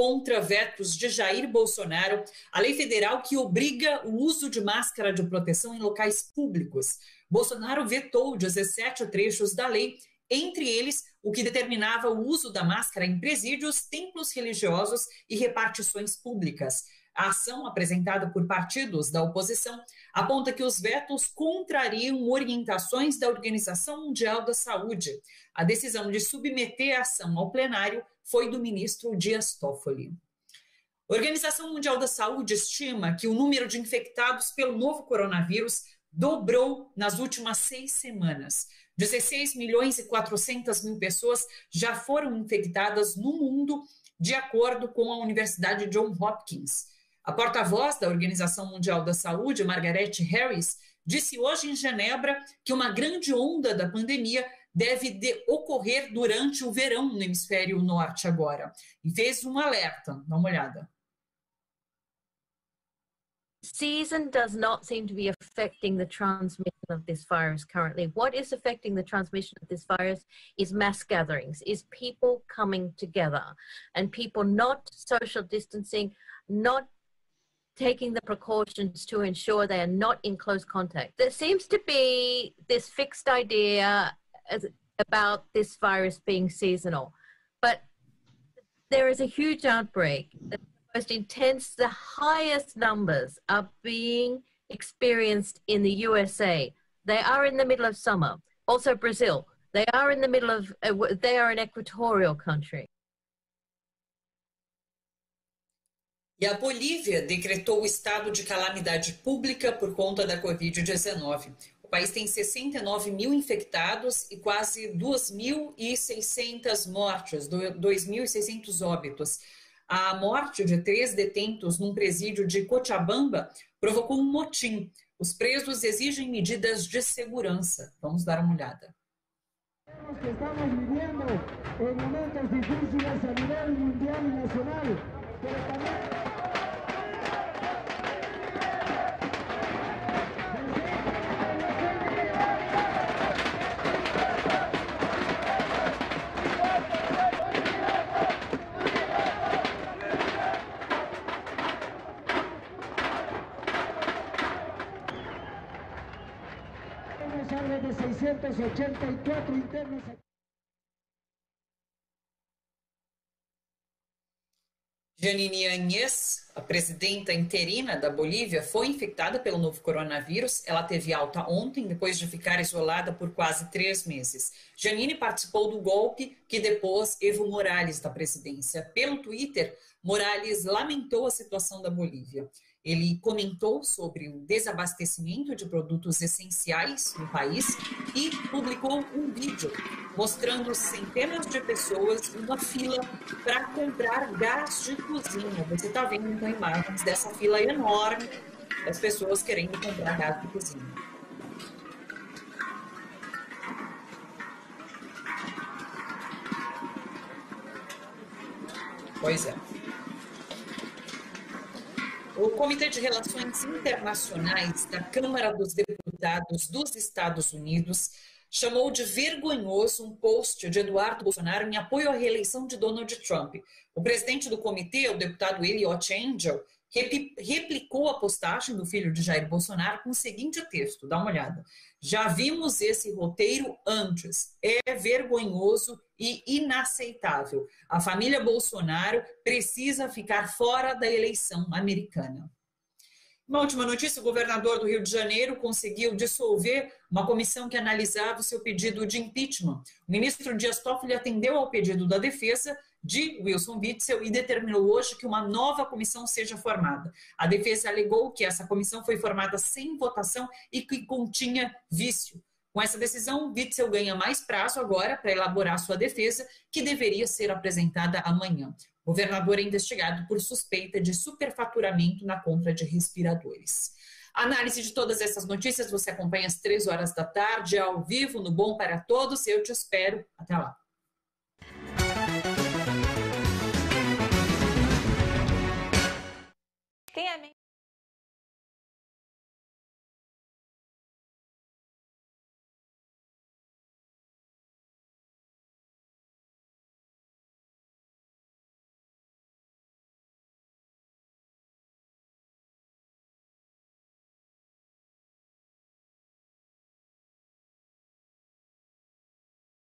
contra vetos de Jair Bolsonaro a lei federal que obriga o uso de máscara de proteção em locais públicos. Bolsonaro vetou 17 trechos da lei, entre eles o que determinava o uso da máscara em presídios, templos religiosos e repartições públicas. A ação apresentada por partidos da oposição aponta que os vetos contrariam orientações da Organização Mundial da Saúde. A decisão de submeter a ação ao plenário foi do ministro Dias Toffoli. A Organização Mundial da Saúde estima que o número de infectados pelo novo coronavírus dobrou nas últimas seis semanas. 16 milhões e 400 mil pessoas já foram infectadas no mundo, de acordo com a Universidade John Hopkins. A porta-voz da Organização Mundial da Saúde, Margaret Harris, disse hoje em Genebra que uma grande onda da pandemia deve de ocorrer durante o verão no hemisfério norte agora. E fez um alerta. Dá uma olhada. season does not seem to be affecting the transmission of this virus currently. What is affecting the transmission of this virus is mass gatherings, is people coming together and people not social distancing, not taking the precautions to ensure they are not in close contact. There seems to be this fixed idea about this virus being seasonal, but there is a huge outbreak The most intense, the highest numbers are being experienced in the USA. They are in the middle of summer. Also, Brazil. They are in the middle of, uh, they are an equatorial country. E a Bolívia decretou o estado de calamidade pública por conta da Covid-19. O país tem 69 mil infectados e quase 2.600 mortes, 2.600 óbitos. A morte de três detentos num presídio de Cochabamba provocou um motim. Os presos exigem medidas de segurança. Vamos dar uma olhada. Estamos vivendo momentos difíceis a nível mundial e nacional, de 684 internos. Janine Agnes, a presidenta interina da Bolívia, foi infectada pelo novo coronavírus. Ela teve alta ontem, depois de ficar isolada por quase três meses. Janine participou do golpe que depôs Evo Morales da presidência. Pelo Twitter, Morales lamentou a situação da Bolívia. Ele comentou sobre o desabastecimento de produtos essenciais no país e publicou um vídeo mostrando centenas de pessoas numa fila para comprar gás de cozinha. Você está vendo então imagens dessa fila enorme das pessoas querendo comprar gás de cozinha. Pois é. O Comitê de Relações Internacionais da Câmara dos Deputados dos Estados Unidos chamou de vergonhoso um post de Eduardo Bolsonaro em apoio à reeleição de Donald Trump. O presidente do comitê, o deputado Eliot Angel, replicou a postagem do filho de Jair Bolsonaro com o seguinte texto: dá uma olhada. Já vimos esse roteiro antes. É vergonhoso e inaceitável. A família Bolsonaro precisa ficar fora da eleição americana. Uma última notícia: o governador do Rio de Janeiro conseguiu dissolver uma comissão que analisava o seu pedido de impeachment. O ministro Dias Toffoli atendeu ao pedido da defesa de Wilson Witzel e determinou hoje que uma nova comissão seja formada. A defesa alegou que essa comissão foi formada sem votação e que continha vício. Com essa decisão, Witzel ganha mais prazo agora para elaborar sua defesa, que deveria ser apresentada amanhã. O governador é investigado por suspeita de superfaturamento na compra de respiradores. A análise de todas essas notícias você acompanha às três horas da tarde, ao vivo, no Bom para Todos. Eu te espero. Até lá. Quem é